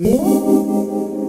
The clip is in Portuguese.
Música